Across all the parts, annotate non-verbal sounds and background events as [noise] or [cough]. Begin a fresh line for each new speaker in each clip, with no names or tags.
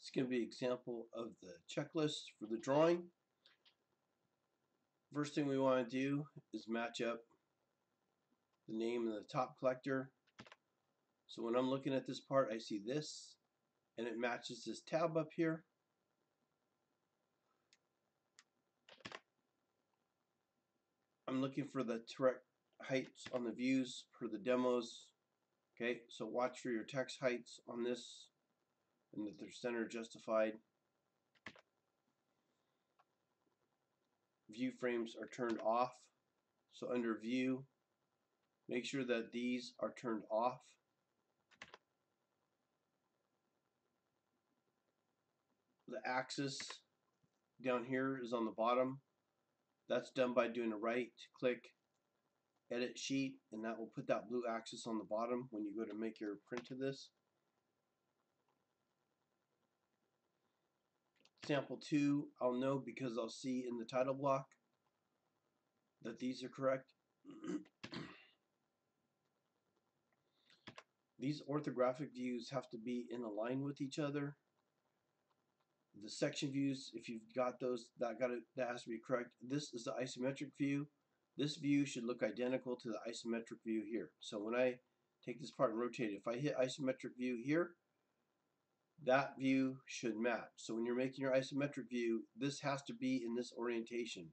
It's going to be an example of the checklist for the drawing. First thing we want to do is match up the name of the top collector. So when I'm looking at this part, I see this, and it matches this tab up here. I'm looking for the correct heights on the views for the demos. Okay, so watch for your text heights on this and that they're center justified. View frames are turned off. So under view, make sure that these are turned off. The axis down here is on the bottom. That's done by doing a right click edit sheet and that will put that blue axis on the bottom when you go to make your print of this. Sample 2 I'll know because I'll see in the title block that these are correct. [clears throat] these orthographic views have to be in a line with each other. The section views, if you've got those, that got that has to be correct. This is the isometric view. This view should look identical to the isometric view here. So when I take this part and rotate it, if I hit isometric view here, that view should match. So when you're making your isometric view, this has to be in this orientation.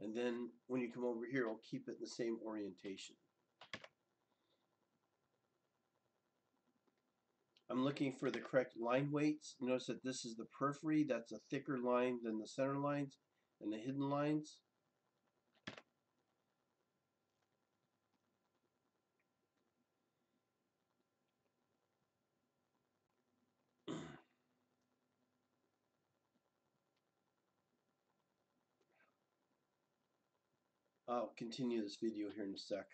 And then when you come over here, it'll keep it in the same orientation. I'm looking for the correct line weights. Notice that this is the periphery. That's a thicker line than the center lines and the hidden lines. I'll continue this video here in a sec.